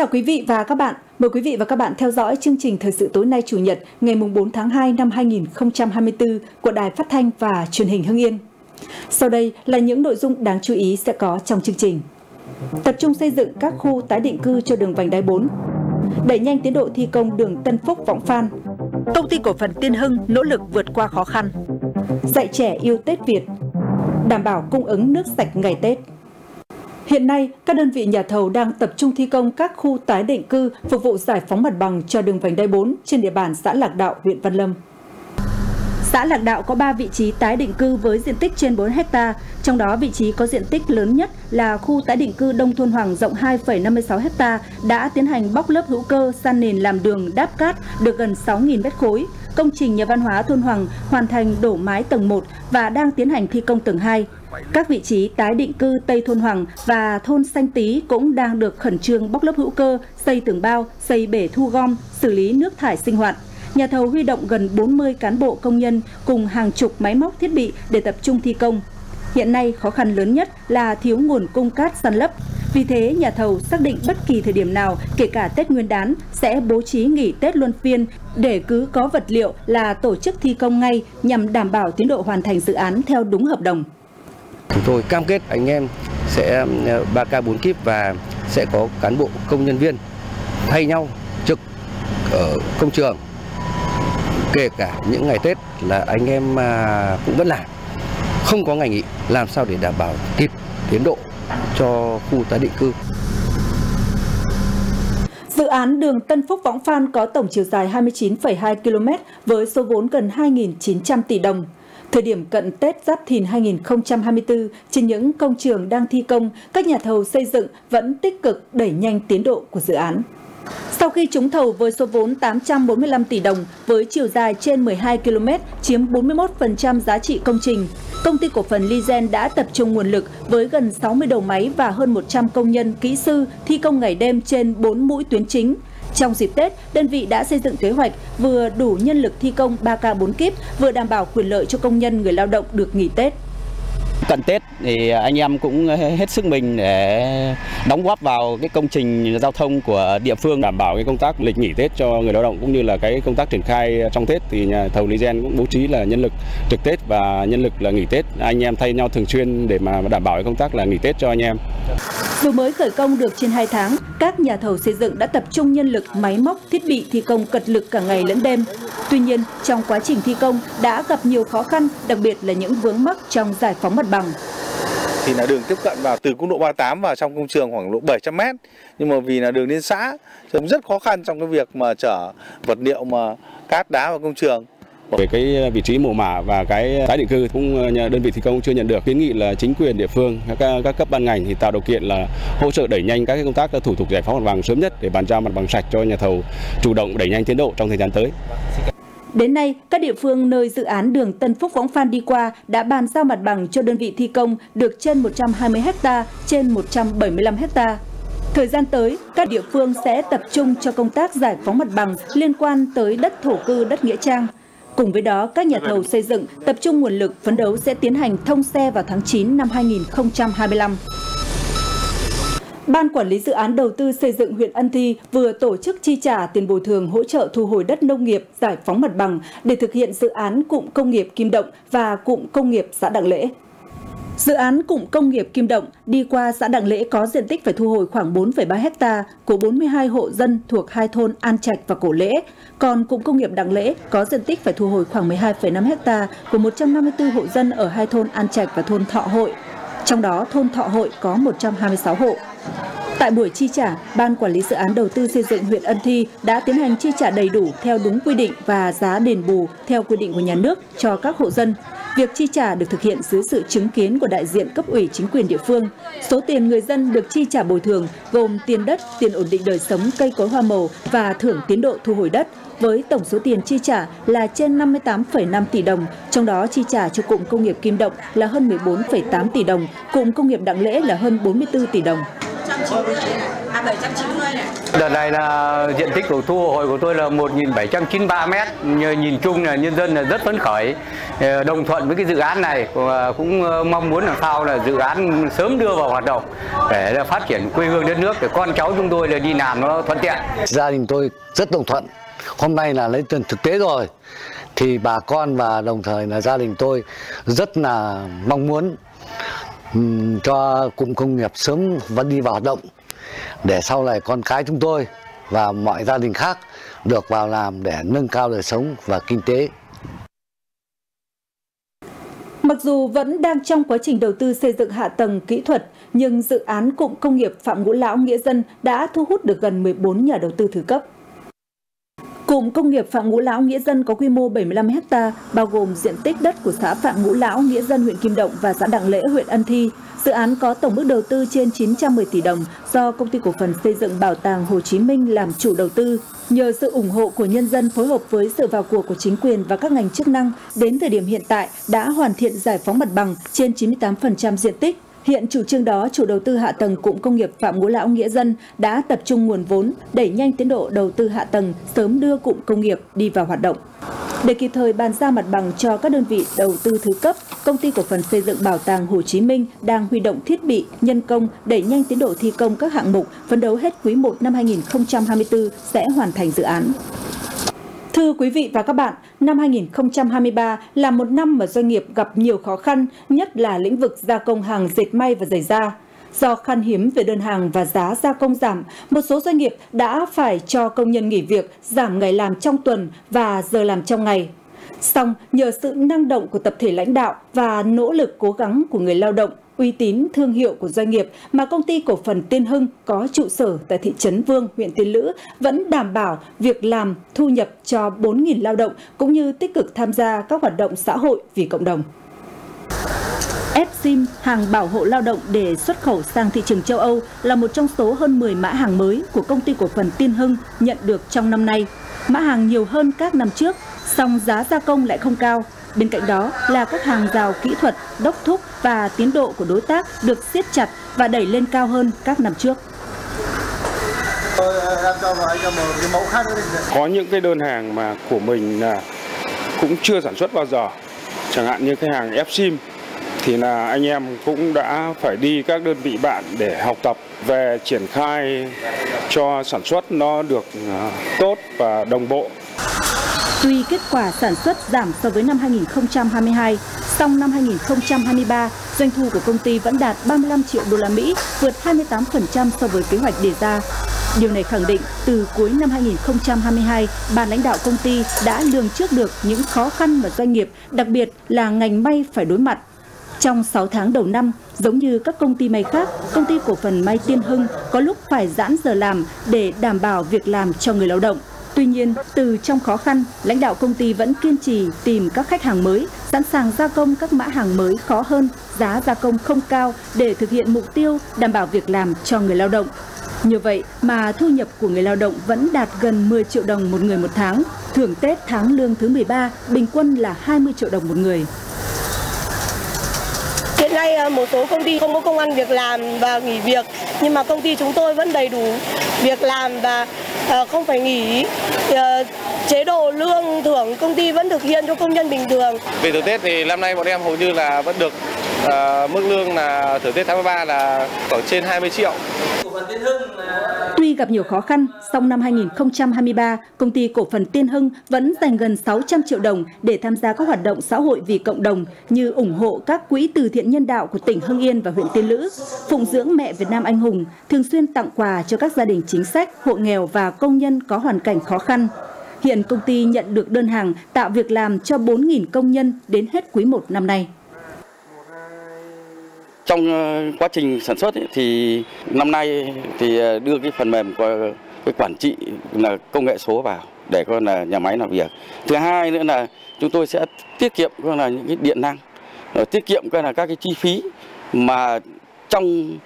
chào quý vị và các bạn. Mời quý vị và các bạn theo dõi chương trình thời sự tối nay Chủ nhật, ngày 4 tháng 2 năm 2024 của Đài Phát thanh và Truyền hình Hưng Yên. Sau đây là những nội dung đáng chú ý sẽ có trong chương trình. Tập trung xây dựng các khu tái định cư cho đường vành đai 4. Đẩy nhanh tiến độ thi công đường Tân Phúc Võng Phan. Công ty cổ phần Tiên Hưng nỗ lực vượt qua khó khăn. Dạy trẻ yêu Tết Việt. Đảm bảo cung ứng nước sạch ngày Tết. Hiện nay, các đơn vị nhà thầu đang tập trung thi công các khu tái định cư phục vụ giải phóng mặt bằng cho đường vành đai 4 trên địa bàn xã Lạc Đạo, huyện Văn Lâm. Xã Lạc Đạo có 3 vị trí tái định cư với diện tích trên 4 ha, trong đó vị trí có diện tích lớn nhất là khu tái định cư Đông Thôn Hoàng rộng 2,56 ha đã tiến hành bóc lớp hữu cơ san nền làm đường đáp cát được gần 6.000 mét khối. Công trình nhà văn hóa Thôn Hoàng hoàn thành đổ mái tầng 1 và đang tiến hành thi công tầng 2. Các vị trí tái định cư Tây Thôn Hoàng và thôn Xanh Tý cũng đang được khẩn trương bóc lớp hữu cơ, xây tường bao, xây bể thu gom, xử lý nước thải sinh hoạt. Nhà thầu huy động gần 40 cán bộ công nhân cùng hàng chục máy móc thiết bị để tập trung thi công. Hiện nay khó khăn lớn nhất là thiếu nguồn cung cát săn lấp. Vì thế, nhà thầu xác định bất kỳ thời điểm nào, kể cả Tết Nguyên đán, sẽ bố trí nghỉ Tết luân phiên để cứ có vật liệu là tổ chức thi công ngay nhằm đảm bảo tiến độ hoàn thành dự án theo đúng hợp đồng. Chúng tôi cam kết anh em sẽ ờ, 3K 4 kíp và sẽ có cán bộ công nhân viên thay nhau trực ở công trường. Kể cả những ngày Tết là anh em à, cũng vẫn làm. Không có ngày nghỉ, làm sao để đảm bảo kịp tiến độ cho khu tái định cư. Dự án đường Tân Phúc Võng Phan có tổng chiều dài 29,2 km với số vốn gần 2.900 tỷ đồng. Thời điểm cận Tết Giáp Thìn 2024, trên những công trường đang thi công, các nhà thầu xây dựng vẫn tích cực đẩy nhanh tiến độ của dự án. Sau khi trúng thầu với số vốn 845 tỷ đồng với chiều dài trên 12 km, chiếm 41% giá trị công trình, công ty cổ phần Lizen đã tập trung nguồn lực với gần 60 đầu máy và hơn 100 công nhân, kỹ sư thi công ngày đêm trên 4 mũi tuyến chính. Trong dịp Tết, đơn vị đã xây dựng kế hoạch vừa đủ nhân lực thi công 3K 4 kíp, vừa đảm bảo quyền lợi cho công nhân người lao động được nghỉ Tết. Cận Tết thì anh em cũng hết sức mình để đóng góp vào cái công trình giao thông của địa phương đảm bảo cái công tác lịch nghỉ Tết cho người lao động cũng như là cái công tác triển khai trong Tết thì nhà thầu Lizen cũng bố trí là nhân lực trực Tết và nhân lực là nghỉ Tết. Anh em thay nhau thường xuyên để mà đảm bảo cái công tác là nghỉ Tết cho anh em. Dù mới khởi công được trên 2 tháng, các nhà thầu xây dựng đã tập trung nhân lực, máy móc, thiết bị thi công cật lực cả ngày lẫn đêm. Tuy nhiên, trong quá trình thi công đã gặp nhiều khó khăn, đặc biệt là những vướng mắc trong giải phóng mặt bằng thì là đường tiếp cận vào từ quốc lộ 38 vào trong công trường khoảng độ 700 mét. Nhưng mà vì là đường liên xã trông rất khó khăn trong cái việc mà chở vật liệu mà cát đá vào công trường. Về cái vị trí mồ mả và cái tái định cư cũng đơn vị thi công chưa nhận được kiến nghị là chính quyền địa phương các, các cấp ban ngành thì tạo điều kiện là hỗ trợ đẩy nhanh các cái công tác thủ tục giải phóng mặt bằng sớm nhất để bàn giao mặt bằng sạch cho nhà thầu chủ động đẩy nhanh tiến độ trong thời gian tới. Đến nay, các địa phương nơi dự án đường Tân Phúc Võng Phan đi qua đã bàn giao mặt bằng cho đơn vị thi công được trên 120 ha trên 175 ha. Thời gian tới, các địa phương sẽ tập trung cho công tác giải phóng mặt bằng liên quan tới đất thổ cư đất nghĩa trang. Cùng với đó, các nhà thầu xây dựng tập trung nguồn lực phấn đấu sẽ tiến hành thông xe vào tháng 9 năm 2025. Ban Quản lý Dự án Đầu tư xây dựng huyện Ân Thi vừa tổ chức chi trả tiền bồi thường hỗ trợ thu hồi đất nông nghiệp giải phóng mặt bằng để thực hiện dự án cụm công nghiệp Kim Động và cụm công nghiệp xã Đặng Lễ. Dự án cụm công nghiệp Kim Động đi qua xã Đặng Lễ có diện tích phải thu hồi khoảng 4,3 ha của 42 hộ dân thuộc hai thôn An Trạch và Cổ Lễ. Còn cụm công nghiệp Đặng Lễ có diện tích phải thu hồi khoảng 12,5 ha của 154 hộ dân ở hai thôn An Trạch và thôn Thọ Hội. Trong đó thôn Thọ Hội có 126 hộ. Tại buổi chi trả, Ban Quản lý Dự án Đầu tư xây dựng huyện Ân Thi đã tiến hành chi trả đầy đủ theo đúng quy định và giá đền bù theo quy định của nhà nước cho các hộ dân. Việc chi trả được thực hiện dưới sự chứng kiến của đại diện cấp ủy chính quyền địa phương. Số tiền người dân được chi trả bồi thường gồm tiền đất, tiền ổn định đời sống cây cối hoa màu và thưởng tiến độ thu hồi đất với tổng số tiền chi trả là trên 58,5 tỷ đồng, trong đó chi trả cho cụm công nghiệp Kim Động là hơn 14,8 tỷ đồng, cụm công nghiệp Đặng Lễ là hơn 44 tỷ đồng. À 790 này. Đợt này là diện tích của thu hồi của tôi là 1.793 mét. Nhìn chung là nhân dân là rất phấn khởi, ờ, đồng thuận với cái dự án này. Cũng ờ, mong muốn làm sao là dự án sớm đưa vào hoạt động để phát triển quê hương đất nước để con cháu chúng tôi là đi làm nó thuận tiện. Gia đình tôi rất đồng thuận. Hôm nay là lấy tiền thực tế rồi thì bà con và đồng thời là gia đình tôi rất là mong muốn Ừ, cho cụm công nghiệp sớm vẫn đi vào hoạt động để sau này con cái chúng tôi và mọi gia đình khác được vào làm để nâng cao đời sống và kinh tế. Mặc dù vẫn đang trong quá trình đầu tư xây dựng hạ tầng kỹ thuật, nhưng dự án cụm công nghiệp Phạm Ngũ Lão Nghĩa Dân đã thu hút được gần 14 nhà đầu tư thứ cấp. Cụm công nghiệp Phạm Ngũ Lão Nghĩa Dân có quy mô 75 ha, bao gồm diện tích đất của xã Phạm Ngũ Lão Nghĩa Dân huyện Kim Động và xã Đặng Lễ huyện Ân Thi. Dự án có tổng mức đầu tư trên 910 tỷ đồng do công ty cổ phần xây dựng Bảo tàng Hồ Chí Minh làm chủ đầu tư. Nhờ sự ủng hộ của nhân dân phối hợp với sự vào cuộc của chính quyền và các ngành chức năng, đến thời điểm hiện tại đã hoàn thiện giải phóng mặt bằng trên 98% diện tích Hiện chủ trương đó, chủ đầu tư hạ tầng cụm công nghiệp Phạm Ngũ Lão Nghĩa Dân đã tập trung nguồn vốn đẩy nhanh tiến độ đầu tư hạ tầng, sớm đưa cụm công nghiệp đi vào hoạt động. Để kịp thời bàn giao mặt bằng cho các đơn vị đầu tư thứ cấp, công ty cổ phần xây dựng Bảo tàng Hồ Chí Minh đang huy động thiết bị, nhân công đẩy nhanh tiến độ thi công các hạng mục, phấn đấu hết quý 1 năm 2024 sẽ hoàn thành dự án. Thưa quý vị và các bạn, năm 2023 là một năm mà doanh nghiệp gặp nhiều khó khăn, nhất là lĩnh vực gia công hàng dệt may và giày da. Do khan hiếm về đơn hàng và giá gia công giảm, một số doanh nghiệp đã phải cho công nhân nghỉ việc, giảm ngày làm trong tuần và giờ làm trong ngày. Song, nhờ sự năng động của tập thể lãnh đạo và nỗ lực cố gắng của người lao động, uy tín thương hiệu của doanh nghiệp mà công ty cổ phần Tiên Hưng có trụ sở tại thị trấn Vương, huyện Tiên Lữ vẫn đảm bảo việc làm, thu nhập cho 4.000 lao động cũng như tích cực tham gia các hoạt động xã hội vì cộng đồng. Fsim, hàng bảo hộ lao động để xuất khẩu sang thị trường châu Âu là một trong số hơn 10 mã hàng mới của công ty cổ phần Tiên Hưng nhận được trong năm nay. Mã hàng nhiều hơn các năm trước, song giá gia công lại không cao. Bên cạnh đó là các hàng rào kỹ thuật, đốc thúc và tiến độ của đối tác được siết chặt và đẩy lên cao hơn các năm trước. Có những cái đơn hàng mà của mình là cũng chưa sản xuất bao giờ. Chẳng hạn như cái hàng Fsim thì là anh em cũng đã phải đi các đơn vị bạn để học tập về triển khai cho sản xuất nó được à, tốt và đồng bộ. Tuy kết quả sản xuất giảm so với năm 2022, song năm 2023, doanh thu của công ty vẫn đạt 35 triệu đô la Mỹ, vượt 28% so với kế hoạch đề ra. Điều này khẳng định từ cuối năm 2022, ban lãnh đạo công ty đã lường trước được những khó khăn mà doanh nghiệp, đặc biệt là ngành may phải đối mặt trong 6 tháng đầu năm, giống như các công ty may khác, công ty cổ phần may Tiên Hưng có lúc phải giãn giờ làm để đảm bảo việc làm cho người lao động. Tuy nhiên, từ trong khó khăn, lãnh đạo công ty vẫn kiên trì tìm các khách hàng mới, sẵn sàng gia công các mã hàng mới khó hơn, giá gia công không cao để thực hiện mục tiêu đảm bảo việc làm cho người lao động. Như vậy mà thu nhập của người lao động vẫn đạt gần 10 triệu đồng một người một tháng, thưởng Tết tháng lương thứ 13 bình quân là 20 triệu đồng một người. Hiện nay à, một số công ty không có công ăn việc làm và nghỉ việc nhưng mà công ty chúng tôi vẫn đầy đủ việc làm và à, không phải nghỉ Ờ, chế độ lương thưởng công ty vẫn thực hiện cho công nhân bình thường. Về thưởng Tết thì năm nay bọn em hầu như là vẫn được uh, mức lương là thưởng Tết tháng 3 là khoảng trên 20 triệu. Tuy gặp nhiều khó khăn, song năm 2023, công ty cổ phần Tiên Hưng vẫn dành gần 600 triệu đồng để tham gia các hoạt động xã hội vì cộng đồng như ủng hộ các quỹ từ thiện nhân đạo của tỉnh Hưng Yên và huyện Tiên Lữ, phụng dưỡng mẹ Việt Nam anh hùng, thường xuyên tặng quà cho các gia đình chính sách, hộ nghèo và công nhân có hoàn cảnh khó khăn. Hiện công ty nhận được đơn hàng tạo việc làm cho 4.000 công nhân đến hết quý 1 năm nay. Trong ờ, quá trình sản xuất ấy, thì năm nay thì ờ, đưa cái phần mềm của cái quản trị là công nghệ số vào để con là nhà máy làm việc. Thứ hai nữa là chúng tôi sẽ tiết kiệm con là những cái điện năng, rồi tiết kiệm con là các cái chi phí mà trong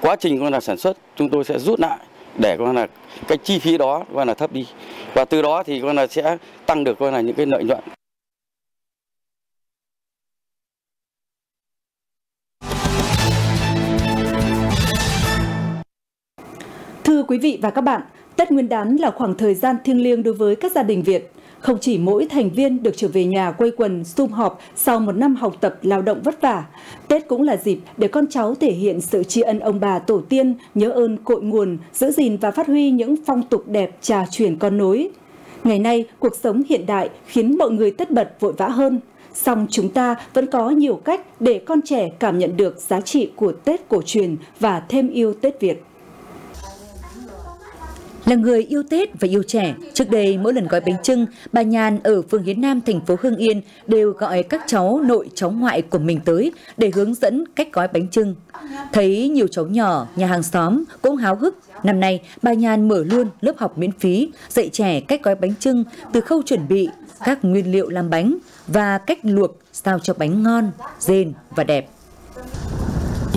quá trình con là sản xuất chúng tôi sẽ rút lại để con là cái chi phí đó con là thấp đi và từ đó thì con là sẽ tăng được con là những cái lợi nhuận quý vị và các bạn, Tết Nguyên đán là khoảng thời gian thiêng liêng đối với các gia đình Việt. Không chỉ mỗi thành viên được trở về nhà quây quần, sum họp sau một năm học tập lao động vất vả, Tết cũng là dịp để con cháu thể hiện sự tri ân ông bà tổ tiên, nhớ ơn cội nguồn, giữ gìn và phát huy những phong tục đẹp trà truyền con nối. Ngày nay, cuộc sống hiện đại khiến mọi người tất bật vội vã hơn. Song chúng ta vẫn có nhiều cách để con trẻ cảm nhận được giá trị của Tết cổ truyền và thêm yêu Tết Việt. Là người yêu Tết và yêu trẻ, trước đây mỗi lần gói bánh trưng, bà Nhàn ở phường Hiến Nam, thành phố Hưng Yên đều gọi các cháu nội cháu ngoại của mình tới để hướng dẫn cách gói bánh trưng. Thấy nhiều cháu nhỏ, nhà hàng xóm cũng háo hức. Năm nay, bà Nhàn mở luôn lớp học miễn phí, dạy trẻ cách gói bánh trưng từ khâu chuẩn bị, các nguyên liệu làm bánh và cách luộc sao cho bánh ngon, rền và đẹp.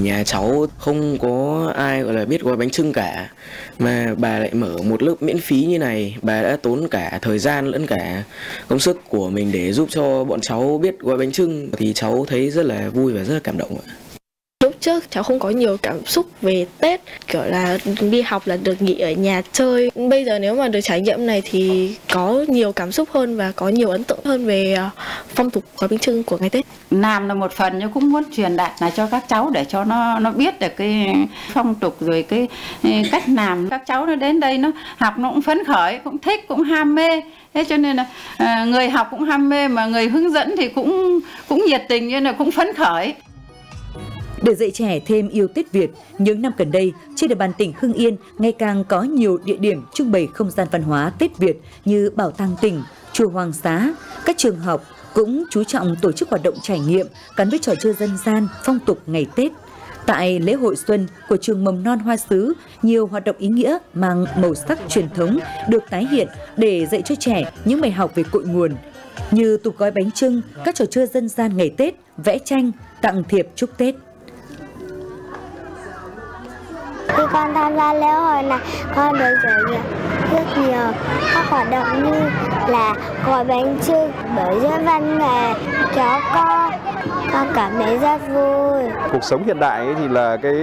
Nhà cháu không có ai, gọi là, biết gói bánh trưng cả. Mà bà lại mở một lớp miễn phí như này. Bà đã tốn cả thời gian lẫn cả công sức của mình để giúp cho bọn cháu biết gói bánh trưng Thì cháu thấy rất là vui và rất là cảm động ạ trước cháu không có nhiều cảm xúc về Tết. Kiểu là đi học là được nghỉ ở nhà chơi. Bây giờ nếu mà được trải nghiệm này thì có nhiều cảm xúc hơn và có nhiều ấn tượng hơn về ờ, phong tục gói bánh trưng của ngày Tết. Làm là một phần nhưng cũng muốn truyền đạt là cho các cháu để cho nó nó biết được cái phong tục rồi cái ừ, cách làm. Các cháu nó đến đây nó học nó cũng phấn khởi, cũng thích, cũng ham mê. Thế cho nên là ờ, người học cũng ham mê mà người hướng dẫn thì cũng cũng nhiệt tình nên là cũng phấn khởi để dạy trẻ thêm yêu Tết Việt, những năm gần đây, trên địa bàn tỉnh Hưng Yên ngày càng có nhiều địa điểm trưng bày không gian văn hóa Tết Việt như Bảo tàng tỉnh, Chùa Hoàng Xá, các trường học cũng chú trọng tổ chức hoạt động trải nghiệm gắn với trò chơi dân gian, phong tục ngày Tết. Tại lễ hội xuân của trường mầm non Hoa Sứ, nhiều hoạt động ý nghĩa mang màu sắc truyền thống được tái hiện để dạy cho trẻ những bài học về cội nguồn, như tục gói bánh trưng, các trò chơi dân gian ngày Tết, vẽ tranh, tặng thiệp chúc Tết. Con tham gia lễ hội này, con được trải nghiệm rất nhiều các hoạt động như là gói bánh trưng, biểu diễn văn nghệ, kéo co. Con cảm thấy rất vui. Cuộc sống hiện đại thì là cái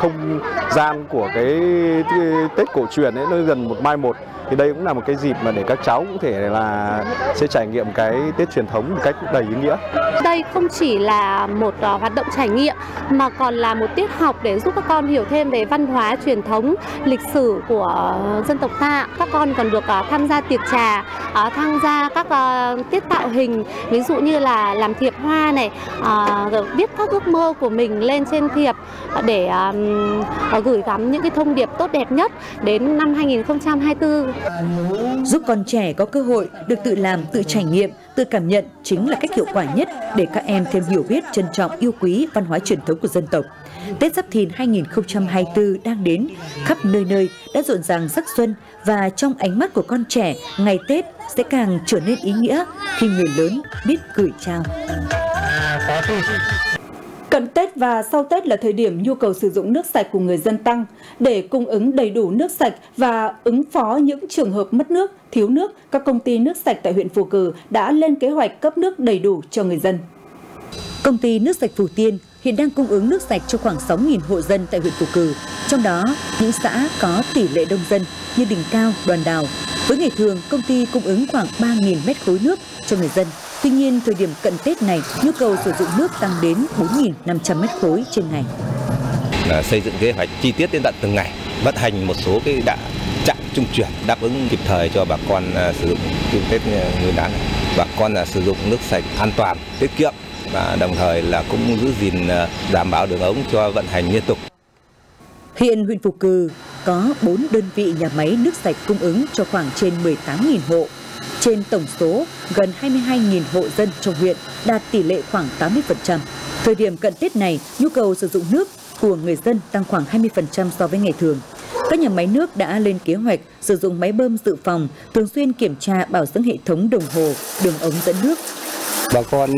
không gian của cái Tết cổ truyền ấy nó dần một mai một thì đây cũng là một cái dịp mà để các cháu cũng thể là sẽ trải nghiệm cái Tết truyền thống một cách đầy ý nghĩa. Đây không chỉ là một ờ, hoạt động trải nghiệm mà còn là một tiết học để giúp các con hiểu thêm về văn hóa truyền thống, lịch sử của dân tộc ta. Các con còn được ờ, tham gia tiệc trà, ờ, tham gia các tiết tạo hình, ví dụ như là làm thiệp hoa này, uh, viết các ước mơ của mình lên trên thiệp để gửi gắm những cái thông điệp tốt đẹp nhất đến năm 2024 Giúp con trẻ có cơ hội được tự làm, tự trải nghiệm, tự cảm nhận chính là cách hiệu quả nhất để các em thêm hiểu biết, trân trọng, yêu quý văn hóa truyền thống của dân tộc. Tết Giáp Thìn 2024 đang đến, khắp nơi nơi đã rộn ràng sắc xuân và trong ánh mắt của con trẻ, ngày Tết sẽ càng trở nên ý nghĩa khi người lớn biết gửi trao. Cận Tết và sau Tết là thời điểm nhu cầu sử dụng nước sạch của người dân tăng. Để cung ứng đầy đủ nước sạch và ứng phó những trường hợp mất nước, thiếu nước, các công ty nước sạch tại huyện Phù Cử đã lên kế hoạch cấp nước đầy đủ cho người dân. Công ty nước sạch Phù Tiên hiện đang cung ứng nước sạch cho khoảng 6.000 hộ dân tại huyện Phù Cử. Trong đó, những xã có tỷ lệ đông dân như Đình Cao, Đoàn Đào. Với ngày thường, công ty cung ứng khoảng 3.000 mét khối nước cho người dân Tuy nhiên, thời điểm cận Tết này, nhu cầu sử dụng nước tăng đến 4.500 mét khối trên ngày. Là xây dựng kế hoạch chi tiết đến tận từng ngày, vận hành một số cái đạ trạm trung chuyển đáp ứng kịp thời cho bà con à, sử dụng dịp Tết Nguyên đán này. Bà con là sử dụng nước sạch an toàn, tiết kiệm và đồng thời là cũng giữ gìn à, đảm bảo đường ống cho vận hành liên tục. Hiện huyện Phục Cừ có 4 đơn vị nhà máy nước sạch cung ứng cho khoảng trên 18.000 hộ trên tổng số gần 22.000 hộ dân trong huyện đạt tỷ lệ khoảng 80%. Thời điểm cận Tết này, nhu cầu sử dụng nước của người dân tăng khoảng 20% so với ngày thường. Các nhà máy nước đã lên kế hoạch sử dụng máy bơm dự phòng, thường xuyên kiểm tra bảo dưỡng hệ thống đồng hồ, đường ống dẫn nước. Bà con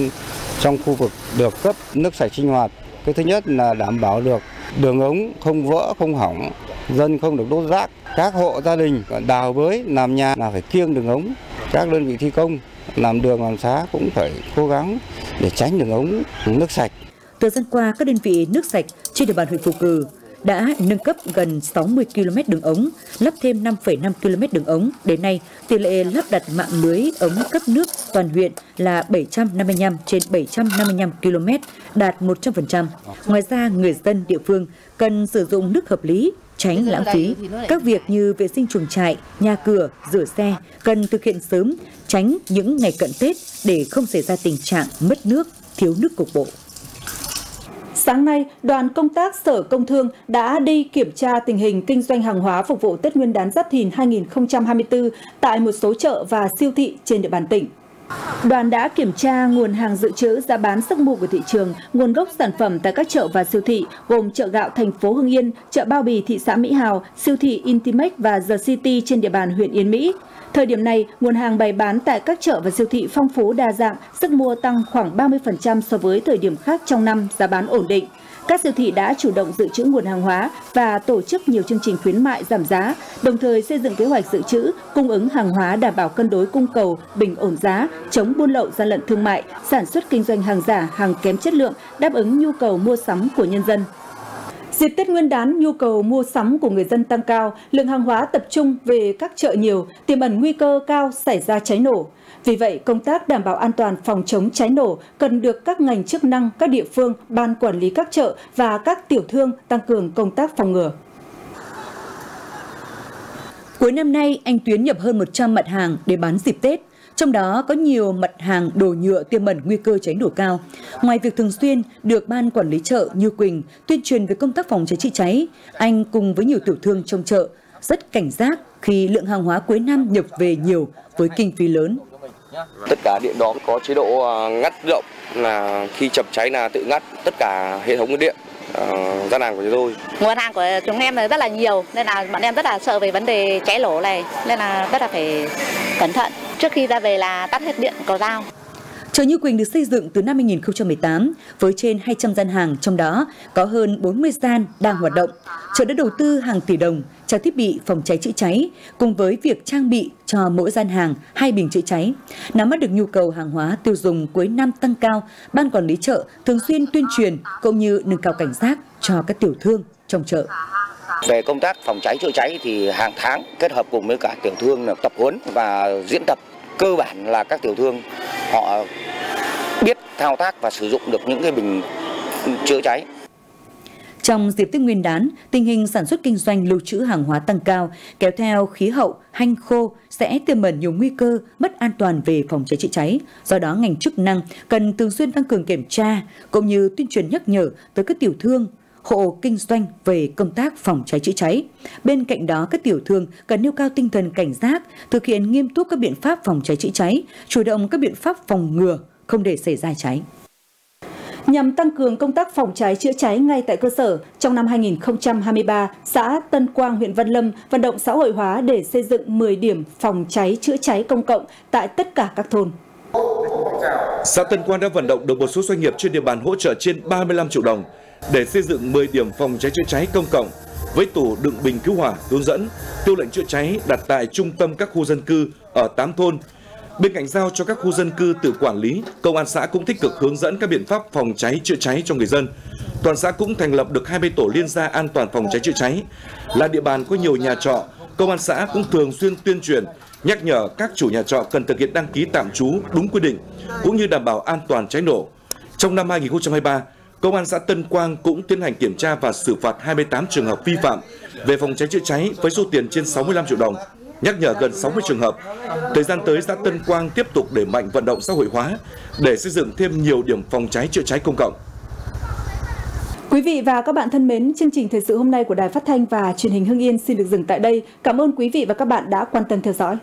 trong khu vực được cấp nước sạch sinh hoạt, cái thứ nhất là đảm bảo được đường ống không vỡ, không hỏng, dân không được đốt rác. Các hộ gia đình đào bới làm nhà là phải kiêng đường ống các đơn vị thi công làm đường làm xá cũng phải cố gắng để tránh đường ống nước sạch. Thời gian qua, các đơn vị nước sạch trên địa bàn huyện Phù Cử đã nâng cấp gần 60 km đường ống, lắp thêm 5,5 km đường ống. Đến nay, tỷ lệ lắp đặt mạng lưới ống cấp nước toàn huyện là 755 trên 755 km, đạt 100%. Ngoài ra, người dân địa phương cần sử dụng nước hợp lý, tránh lãng phí. Các việc như vệ sinh chuồng trại, nhà cửa, rửa xe cần thực hiện sớm, tránh những ngày cận Tết để không xảy ra tình trạng mất nước, thiếu nước cục bộ. Sáng nay, đoàn công tác Sở Công Thương đã đi kiểm tra tình hình kinh doanh hàng hóa phục vụ Tết Nguyên đán Giáp Thìn 2024 tại một số chợ và siêu thị trên địa bàn tỉnh. Đoàn đã kiểm tra nguồn hàng dự trữ giá bán sức mua của thị trường, nguồn gốc sản phẩm tại các chợ và siêu thị gồm chợ gạo thành phố Hưng Yên, chợ Bao Bì thị xã Mỹ Hào, siêu thị Intimex và The City trên địa bàn huyện Yên Mỹ. Thời điểm này, nguồn hàng bày bán tại các chợ và siêu thị phong phú đa dạng, sức mua tăng khoảng 30% so với thời điểm khác trong năm, giá bán ổn định. Các siêu thị đã chủ động dự trữ nguồn hàng hóa và tổ chức nhiều chương trình khuyến mại giảm giá, đồng thời xây dựng kế hoạch dự trữ, cung ứng hàng hóa đảm bảo cân đối cung cầu, bình ổn giá, chống buôn lậu gian lận thương mại, sản xuất kinh doanh hàng giả, hàng kém chất lượng, đáp ứng nhu cầu mua sắm của nhân dân. Dịp Tết Nguyên đán, nhu cầu mua sắm của người dân tăng cao, lượng hàng hóa tập trung về các chợ nhiều, tiềm ẩn nguy cơ cao xảy ra cháy nổ. Vì vậy, công tác đảm bảo an toàn phòng chống cháy nổ cần được các ngành chức năng, các địa phương, ban quản lý các chợ và các tiểu thương tăng cường công tác phòng ngừa. Cuối năm nay, anh Tuyến nhập hơn 100 mặt hàng để bán dịp Tết. Trong đó có nhiều mặt hàng đồ nhựa tiềm ẩn nguy cơ cháy nổ cao. Ngoài việc thường xuyên được ban quản lý chợ Như Quỳnh tuyên truyền về công tác phòng cháy chữa cháy, anh cùng với nhiều tiểu thương trong chợ rất cảnh giác khi lượng hàng hóa cuối năm nhập về nhiều với kinh phí lớn. Tất cả điện đó có chế độ à, ngắt rộng là khi chập cháy là tự ngắt tất cả hệ thống điện uh, gian hàng của chúng tôi. Nguồn hàng của chúng em là rất là nhiều nên là bọn em rất là sợ về vấn đề cháy nổ này nên là rất là phải cẩn thận. Trước khi ra về là tắt hết điện cầu dao. Chợ Như Quỳnh được xây dựng từ năm 2018 với trên 200 gian hàng, trong đó có hơn 40 gian đang hoạt động. Chợ đã đầu tư hàng tỷ đồng trang thiết bị phòng cháy chữa cháy cùng với việc trang bị cho mỗi gian hàng hai bình chữa cháy. Nắm bắt được nhu cầu hàng hóa tiêu dùng cuối năm tăng cao, ban quản lý chợ thường xuyên tuyên truyền cũng như nâng cao cảnh giác cho các tiểu thương trong chợ. Về công tác phòng cháy chữa cháy thì hàng tháng kết hợp cùng với cả tiểu thương là tập huấn và diễn tập cơ bản là các tiểu thương họ biết thao tác và sử dụng được những cái bình chữa cháy trong dịp Tết Nguyên đán, tình hình sản xuất kinh doanh lưu trữ hàng hóa tăng cao, kéo theo khí hậu, hanh khô sẽ tiềm ẩn nhiều nguy cơ mất an toàn về phòng cháy chữa cháy. Do đó, ngành chức năng cần thường xuyên tăng cường kiểm tra cũng như tuyên truyền nhắc nhở tới các tiểu thương, hộ kinh doanh về công tác phòng cháy chữa cháy. Bên cạnh đó, các tiểu thương cần nêu cao tinh thần cảnh giác, thực hiện nghiêm túc các biện pháp phòng cháy chữa cháy, chủ động các biện pháp phòng ngừa, không để xảy ra cháy. Nhằm tăng cường công tác phòng cháy chữa cháy ngay tại cơ sở, trong năm 2023, xã Tân Quang, huyện Văn Lâm vận động xã hội hóa để xây dựng 10 điểm phòng cháy chữa cháy công cộng tại tất cả các thôn. Xã Tân Quang đã vận động được một số doanh nghiệp trên địa bàn hỗ trợ trên 35 triệu đồng để xây dựng 10 điểm phòng cháy chữa cháy công cộng với tủ đựng bình cứu hỏa, hướng dẫn, tiêu lệnh chữa cháy đặt tại trung tâm các khu dân cư ở 8 thôn Bên cạnh giao cho các khu dân cư tự quản lý, công an xã cũng tích cực hướng dẫn các biện pháp phòng cháy chữa cháy cho người dân. Toàn xã cũng thành lập được 20 tổ liên gia an toàn phòng cháy chữa cháy. Là địa bàn có nhiều nhà trọ, công an xã cũng thường xuyên tuyên truyền, nhắc nhở các chủ nhà trọ cần thực hiện đăng ký tạm trú đúng quy định, cũng như đảm bảo an toàn cháy nổ. Trong năm 2023, Công an xã Tân Quang cũng tiến hành kiểm tra và xử phạt 28 trường hợp vi phạm về phòng cháy chữa cháy với số tiền trên 65 triệu đồng nhắc nhở gần 60 trường hợp. Thời gian tới, xã Tân Quang tiếp tục đẩy mạnh vận động xã hội hóa để xây dựng thêm nhiều điểm phòng cháy chữa cháy công cộng. Quý vị và các bạn thân mến, chương trình thời sự hôm nay của Đài Phát thanh và Truyền hình Hưng Yên xin được dừng tại đây. Cảm ơn quý vị và các bạn đã quan tâm theo dõi.